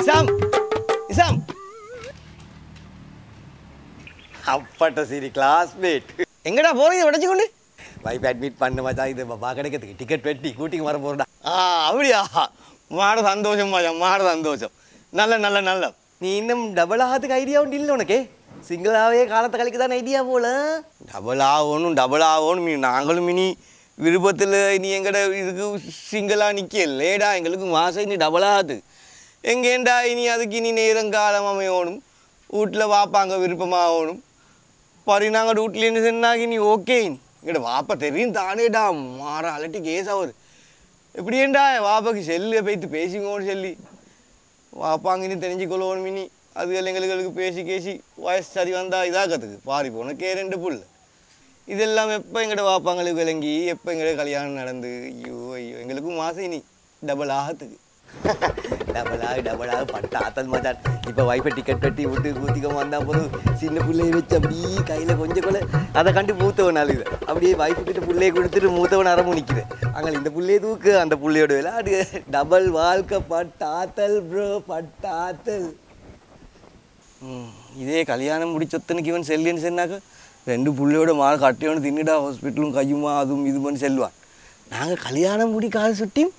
இசாம் இசாம். அப்பட்ட சரி கிளாஸ்மேட் எங்கடா போறீங்க? உடச்சு கொண்டு. வைஃப் அட்மிட் பண்ண மச்சான். இது பா கிடைக்கிறதுக்கு டிக்கெட் வெட்டி கூட்டிங்க வர போறடா. ஆ அப்படியா? மாட சந்தோஷம் மச்சான். மாட சந்தோஷம். நல்ல நல்ல நல்ல. நீ இன்னும் டபுள் ஆகிறதுக்கு ஐடியா உண்டு இல்லை உனக்கு? சிங்கிளாகவே காலத்தை கழிக்க தான் ஐடியா போல? டபுள் ஆகணும் டபுள் ஆகணும் நாங்களும் இனி விருப்பத்தில் இனி எங்கட இதுக்கு சிங்கிளாக நிற்க லேடா எங்களுக்கு மாதம் இனி டபுள் ஆகுது. எங்கேண்டா இனி அதுக்கு இனி நேரம் காலம் அமையணும்? வீட்டில் வாப்பாங்க விருப்பமாகணும். பாரு நாங்கள் வீட்லேருந்து சொன்னாங்க இனி ஓகே இங்கட வாப்பா தெரியும் தானேடா மாற அலட்டி கேஸ் அவர். எப்படியேண்டா வாப்பாக்கு செல்லு போய்த்து பேசிக்கோன்னு சொல்லி. வாப்பாங்க இனி தெரிஞ்சுக்கொள்ளணும் இனி. அதுகள் எங்களுக்கு பேசி கேசி வயசு சரி வந்தால் இதாக்கிறதுக்கு பாரி போனக்கே ரெண்டு புள்ள. இதெல்லாம் எப்போ எங்கட வாப்பாங்களுக்கு விளங்கி எப்போ எங்கட கல்யாணம் நடந்து? ஐயோ ஐயோ எங்களுக்கும் மாதம் இனி. டபுள் ஆகத்துக்கு. டபுள் ஆகு டபுள் ஆகு பட்ட ஆத்தல் மச்சான் இப்போ வைஃபை டிக்கெட் கட்டி விட்டு கூத்திக்க வந்தா போதும். சின்ன பிள்ளைய வச்சு அப்படியே கையில் கொஞ்சம் கொள்ள அதை கண்டு மூத்தவன் அழுகுது அப்படியே வைஃபு கிட்ட பிள்ளைய கொடுத்துட்டு மூத்தவன் அரமும் நிற்கிறேன் அங்கே இந்த பிள்ளைய தூக்கு அந்த பிள்ளையோட விளையாடு. டபுள் வாழ்க்கை பட்டாத்தல் ப்ரோ பட்டாத்தல். இதே கல்யாணம் முடிச்சொத்தனுக்கு இவன் செல்லுன்னு சொன்னாக்க ரெண்டு புள்ளையோட மாலை கட்டியோன்னு தின்னுடா ஹாஸ்பிட்டலும் கையுமா அதுவும் இதுமான்னு செல்வான் நாங்கள் கல்யாணம் முடிக்காத சுட்டியும்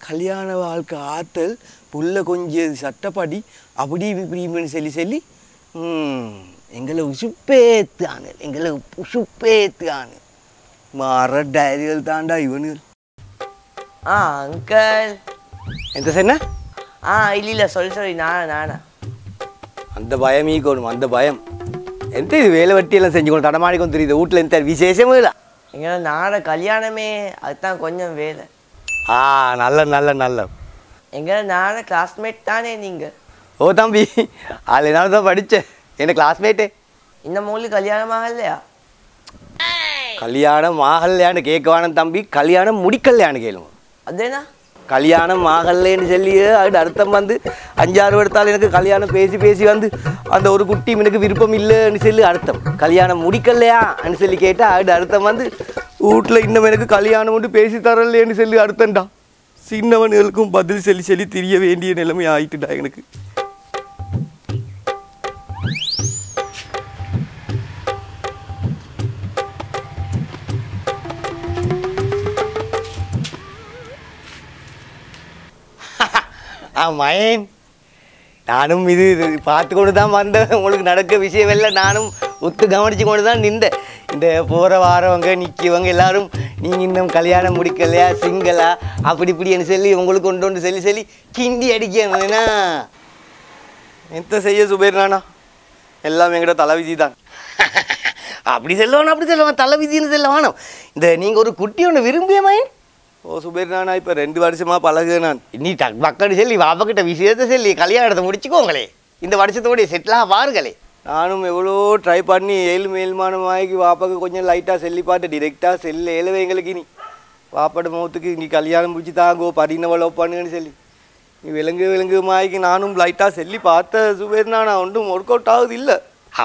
கல்யாண வாழ்க்கை ஆத்தல் புள்ள கொஞ்சம் சட்டப்படி அப்படி இப்படின்னு சொல்லி சொல்லி எங்களை உசுப்பேத்தானு எங்களை உசுப்பேத்தானு மாற டைரிகள் தாண்டா இவனுகள் ஆ அங்கிள் எந்த சொன்ன ஆ இல்லை இல்லை சொல்லி சொல்லி நானா நானா. அந்த பயம் ஈக்கணும் அந்த பயம். எந்த இது வேலை வட்டியெல்லாம் செஞ்சுக்கணும் தடமாடிக்கும் தெரியுது? வீட்டில் எந்த விசேஷமே இல்லை. எங்களை நாட கல்யாணமே அதுதான் கொஞ்சம் வேலை. ஆ நல்ல நல்ல நல்ல. எங்களை நாட கிளாஸ்மேட் தானே நீங்கள் ஓ தம்பி அதில் என்னால் தான் படித்தேன் என்ன கிளாஸ்மேட்டே இந்த மூலி கல்யாணமாக இல்லையா கல்யாணம் ஆகலையான்னு கேட்கவான தம்பி. கல்யாணம் முடிக்கலையான்னு கேளுங்க. அதேனா கல்யாணம் ஆகலைன்னு சொல்லி அது அர்த்தம் வந்து அஞ்சாறு எடுத்தால் எனக்கு கல்யாணம் பேசி பேசி வந்து அந்த ஒரு குட்டி எனக்கு விருப்பம் இல்லைன்னு சொல்லி அர்த்தம். கல்யாணம் முடிக்கலையான்னு சொல்லி கேட்டால் அது அர்த்தம் வந்து வீட்டில் இன்னும் எனக்கு கல்யாணம் கொண்டு பேசி தரலேன்னு சொல்லி அர்த்தம்டா. சின்னவனுகளுக்கும் பதில் சொல்லி சொல்லி தெரிய வேண்டிய நிலைமை ஆயிட்டுடா எனக்கு. ஆ மயன் நானும் இது இது பார்த்து கொண்டு தான் வந்தேன். உங்களுக்கு நடக்க விஷயம் இல்லை நானும் ஒத்து கவனிச்சு கொண்டு தான் நின்றேன். இந்த போகிற வாரவங்க நிற்கவங்க எல்லாரும் நீங்கள் இன்னும் கல்யாணம் முடிக்கலையா சிங்களா அப்படி இப்படின்னு சொல்லி உங்களுக்கு கொண்டு வந்து சொல்லி சொல்லி கிண்டி அடிக்கணும்னா எந்த செய்ய சுபேர் நானா? எல்லாம் எங்கட தலைவிதி தான் அப்படி செல்லணும் அப்படி செல்லுவான் தலைவிதின்னு செல்ல வேணும். இந்த நீங்கள் ஒரு குட்டி ஒன்று விரும்பிய மயன் ஓ சுபேர் நானா இப்போ ரெண்டு வருஷமா பழகு நான். நீ டக் பக்கன்னு சொல்லி வாப்பக்கிட்ட விஷயத்தை சொல்லி கல்யாணத்தை முடிச்சுக்கோங்களே. இந்த வருஷத்தோடைய செட்டிலாக பாருங்களே. நானும் எவ்வளோ ட்ரை பண்ணி ஏழு மேல்மானமாகி வாப்பாக்கு கொஞ்சம் லைட்டாக செல்லி பார்த்து டிரெக்டாக செல்லு ஏழுவே எங்களுக்கு நீ வாப்பாட முகத்துக்கு நீ கல்யாணம் முடிச்சு தாங்கோ படினவளோ பண்ணுன்னு சொல்லி. நீ விலங்கு விலங்கு மாய்க்கு நானும் லைட்டாக செல்லி பார்த்த சுபேர் நானா ஒன்றும் ஒர்க் அவுட் ஆகுது இல்லை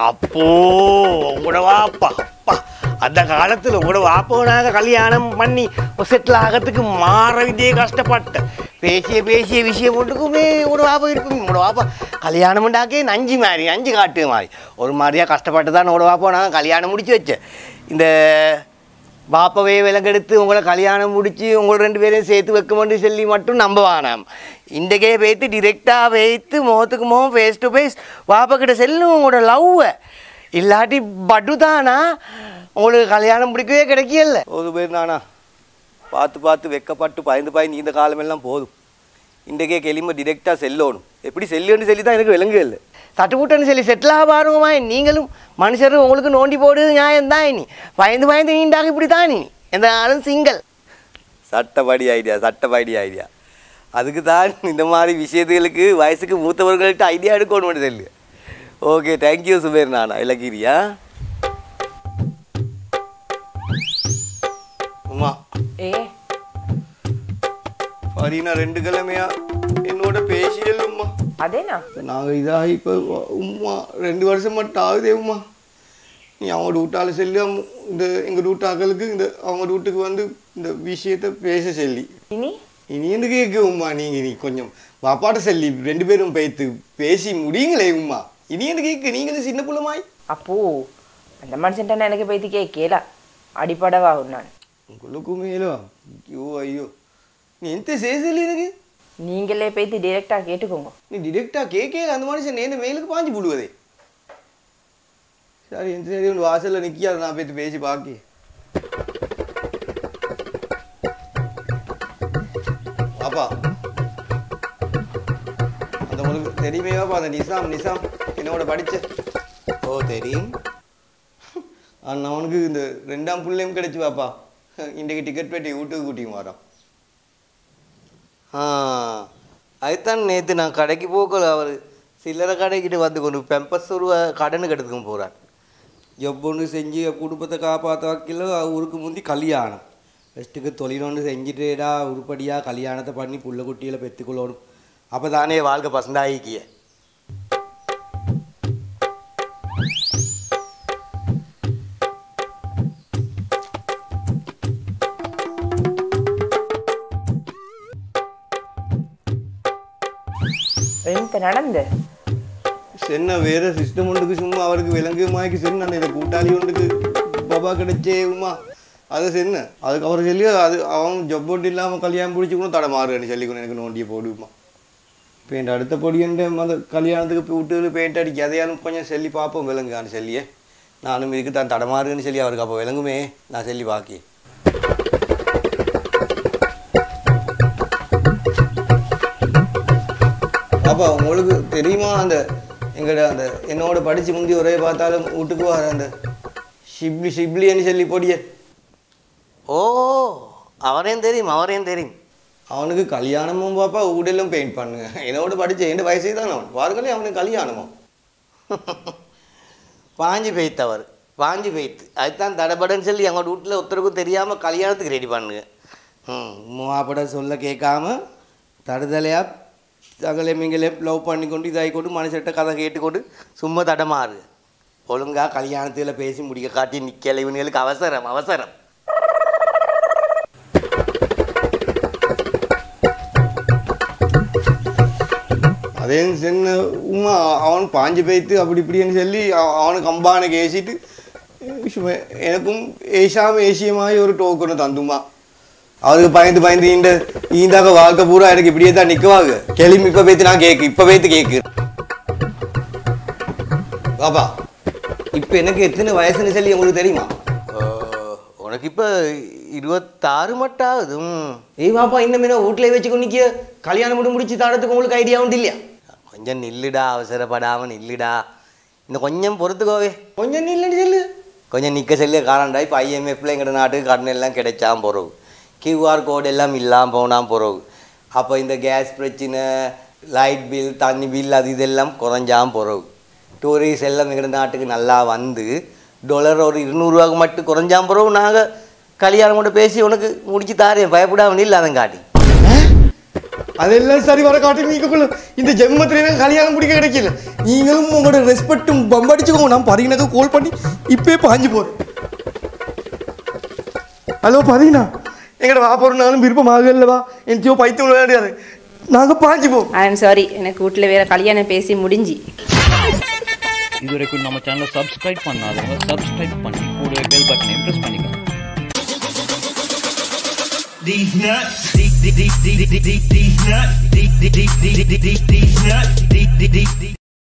அப்போ உங்களோட வாப்பா. அப்பா அந்த காலத்தில் உங்களோட வாப்பவனாக கல்யாணம் பண்ணி செட்டில் ஆகிறதுக்கு மாற விதே கஷ்டப்பட்டேன் பேசிய பேசிய விஷயம் ஒன்றுக்குமே உங்களோட வாப்பா இருக்கும். உங்களோட வாப்பா கல்யாணம் உண்டாக்கே நஞ்சு மாதிரி நஞ்சு காட்டு மாதிரி ஒரு மாதிரியாக கஷ்டப்பட்டு தான் உங்களோட வாப்பா நாங்கள் கல்யாணம் முடிச்சு வச்சேன் இந்த பாப்பாவே விலங்கெடுத்து உங்களை கல்யாணம் முடித்து உங்களை ரெண்டு பேரையும் சேர்த்து வைக்கணும்னு சொல்லி மட்டும் நம்ப வேணாம் இன்றைக்கே பேத்து டிரெக்டாக வைத்து முகத்துக்கு முகம் ஃபேஸ் டு ஃபேஸ் பாப்பா கிட்ட செல்லும் உங்களோட லவ்வை இல்லாட்டி பட்டு தானா உங்களுக்கு கல்யாணம் பிடிக்கவே கிடைக்கல. ஒரு பேர் நானா? பார்த்து பார்த்து வெக்கப்பட்டு பயந்து பயந்து இந்த காலமெல்லாம் போதும். இன்றைக்கே கிளம்ப டிரெக்டாக செல்லணும். எப்படி செல்லுன்னு சொல்லி தான் எனக்கு விளங்கு இல்லை தட்டுப்புட்டன்னு சொல்லி செட்டிலாக பாருங்கம்மா நீங்களும் மனுஷரும் உங்களுக்கு நோண்டி போடுறது நியாயம் தான் நீ பயந்து பயந்து நீண்டாக இப்படி தான் நீ எந்த நாளும் சிங்கிள் சட்டப்படி ஐடியா சட்டப்படி ஐடியா அதுக்கு தான் இந்த மாதிரி விஷயத்துகளுக்கு வயசுக்கு மூத்தவர்கள்ட்ட ஐடியா எடுக்கணும் சொல்லு. ஓகே தேங்க்யூ சுபேர் நானா இலக்கிரியா உமா. ஏ. பரீனா ரெண்டு கிழமையா? என்னோட பேசியல் உமா. அதேனா நாங்கள் இதாகி இப்போ உம்மா ரெண்டு வருஷம் மட்டும் ஆகுதே உம்மா நீ அவங்களோட விட்டால செல்லு இந்த எங்கள் ரூட் அகலுக்கு இந்த அவங்க ரூட்டுக்கு வந்து இந்த விஷயத்தை பேச சொல்லி. இனி? இனி என்ன கேட்க உம்மா நீங்கள் நீ கொஞ்சம் பாப்பாட்ட சொல்லி ரெண்டு பேரும் பேத்து பேசி முடியுங்களே உம்மா இனி என்ன கேட்க நீங்கள் சின்ன புள்ளமாய் அப்போ அந்த மனுஷன்ட்ட எனக்கு போய்த்து கேட்கல அடிப்படவா நான் உங்களுக்கு மேலோ ஐயோ ஐயோ நீ எந்த சேசலி எனக்கு நீங்களே போய்த்து டிரெக்டாக கேட்டுக்கோங்க நீ டிரெக்டாக கேட்க அந்த மனுஷன் நேர்ந்து மேலுக்கு பாஞ்சு போடுவதே சரி எந்த சரி ஒன்று வாசலில் நிற்காது நான் போய்த்து பேசி பாக்கி பாப்பா அந்த உங்களுக்கு தெரியுமே பாப்பா அந்த நிசாம் நிசாம் என்னோட படிச்ச ஓ தெரியும் அண்ணா அவனுக்கு இந்த ரெண்டாம் புள்ளையும் கிடைச்சி பாப்பா இன்றைக்கு டிக்கெட் பெட்டி வீட்டுக்கு கூட்டியும் வரான் ஆ அதுதான் நேற்று நான் கடைக்கு போகல அவர் சில்லறை கடைக்கிட்டு வந்து கொண்டு பெம்பஸ் ஒரு கடனுக்கு எடுத்துக்கும் போகிறார் எப்பொன்று செஞ்சு குடும்பத்தை காப்பாற்ற வைக்கல ஊருக்கு முந்தி கல்யாணம். ஃபஸ்ட்டுக்கு தொழிலொன்று செஞ்சுட்டேடா உருப்படியாக கல்யாணத்தை பண்ணி புள்ள குட்டியில் பெற்றுக்கொள்ளணும் அப்போ தானே வாழ்க்கை பசந்தாயிக்கிய இப்போ நடந்து. சென்ன வேற சிஸ்டம் ஒன்றுக்கு சும்மா அவருக்கு விலங்கு மாய்க்கு சென்ன அந்த கூட்டாளி ஒன்றுக்கு பாபா கிடைச்சே உமா. அது சென்ன. அதுக்கு அவர் சொல்லி அது அவன் ஜப் போட்டு இல்லாமல் கல்யாணம் பிடிச்சிக்கணும் தடமாறுன்னு சொல்லிக்கணும் எனக்கு நோண்டியை போடுமா பெயிண்ட் அடுத்த பொடியன்ட்டு அந்த கல்யாணத்துக்கு போய் விட்டு பெயிண்ட் அடிக்க. அதையாலும் கொஞ்சம் சொல்லி பார்ப்போம் விலங்குன்னு சொல்லியே. நானும் இதுக்கு தான் தடமாறுன்னு சொல்லி அவருக்கு அப்போ விலங்குமே. நான் சொல்லி பாக்கி பாப்பா உங்களுக்கு தெரியுமா அந்த எங்கட அந்த என்னோட படிச்சு முந்தி ஒரே பார்த்தாலும் வீட்டுக்கு வர அந்த ஷிப்லி ஷிப்லின்னு சொல்லி பொடிய. ஓ அவரையும் தெரியும் அவரையும் தெரியும். அவனுக்கு கல்யாணமும் பாப்பா ஊடலும் பெயிண்ட் பண்ணுங்க. என்னோட படிச்ச எந்த வயசே தான் அவன். வாருங்களே அவனுக்கு கல்யாணமும். பாஞ்சு பெய்த்தவர் பாஞ்சு பெய்த்து. அதுதான் தடபடன்னு சொல்லி எங்கள் வீட்டில் ஒருத்தருக்கும் தெரியாமல் கல்யாணத்துக்கு ரெடி பண்ணுங்க. ம் மாப்பிட சொல்ல கேட்காம தடுதலையாக தகலை மிங்கலே லவ் பண்ணிக்கொண்டு இதாகிக்கொண்டு மனுஷர்கிட்ட கதை கேட்டுக்கொண்டு சும்மா தடமாறு. ஒழுங்கா கல்யாணத்தில் பேசி முடிக்க காட்டி நிற்கல இவனுங்களுக்கு அவசரம் அவசரம். அதே சின்ன உமா அவன் பாஞ்சு பேய்த்து அப்படி இப்படின்னு சொல்லி அவனுக்கு அம்பானுக்கு ஏசிட்டு எனக்கும் ஏசாமல் ஏசியமாய் ஒரு டோக்கனு தந்துமா அவருக்கு பயந்து பயந்து இந்த ஈந்தாக்க வாழ்க்கை பூரா எனக்கு இப்படியே தான் நிற்குவாங்க கிளம்பி இப்போ பேத்து நான் கேக்கு இப்போ பேத்து கேக்கு. பாப்பா இப்போ எனக்கு எத்தனை வயசுன்னு சொல்லி உங்களுக்கு தெரியுமா? உனக்கு இப்போ இருபத்தாறு மட்டும் ஆகுது. ஏய் பாப்பா இன்னும் என்ன வீட்டில் வச்சுக்கோ நிற்க கல்யாணம் மட்டும் முடிச்சு தரத்துக்கு உங்களுக்கு ஐடியா உண்டு இல்லையா? கொஞ்சம் நில்லுடா அவசரப்படாமல் நில்லுடா. இன்னும் கொஞ்சம் பொறுத்துக்கோவே. கொஞ்சம் நில்லுன்னு சொல்லு. கொஞ்சம் நிற்க சொல்லி காரணம்டா இப்போ ஐஎம்எஃப்ல எங்கள் நாட்டுக்கு கடன் எல்லாம் கிடைச்சாம போகிறோம் கியூஆர் கோடு எல்லாம் இல்லாமல் போனால் போகிறோம் அப்போ இந்த கேஸ் பிரச்சனை லைட் பில் தண்ணி பில் அது இதெல்லாம் குறைஞ்சாம பிறகு டூரிஸ்ட் எல்லாம் எங்கள் நாட்டுக்கு நல்லா வந்து டாலர் ஒரு இருநூறுவாக்கு மட்டும் குறைஞ்சாம் பிறகு நாங்கள் கல்யாணம் கூட பேசி உனக்கு முடிச்சு தாரேன். பயப்படாமல் இல்லை அதன் காட்டி. அதெல்லாம் சரி வர காட்டி. நீங்களும் இந்த ஜென்மத்தில் எனக்கு கல்யாணம் பிடிக்க கிடைக்கல. நீங்களும் உங்களோட ரெஸ்பெக்டும் பம்படிச்சுக்கோங்க. நான் பரிகனுக்கு கால் பண்ணி இப்போயே பாஞ்சு போகிறேன் ஹலோ பரிகனா? எங்கட வா போகிறனாலும் விருப்பமாக இல்லவா என்கிட்டயோ பைத்தியம் விளையாடியாது நாங்கள் பாஞ்சு போவோம் ஐ எம் சாரி எனக்கு வீட்டில் வேற கல்யாணம் பேசி முடிஞ்சு இதுவரைக்கும் நம்ம சேனலை சப்ஸ்கிரைப் பண்ணாதவங்க சப்ஸ்கிரைப் பண்ணி கூடவே பெல் பட்டனையும் ப்ரெஸ் பண்ணிக்கோங்க These nuts, these, these, these, these, these, these nuts, these, these, these, these, these, these nuts, these, these, these, these.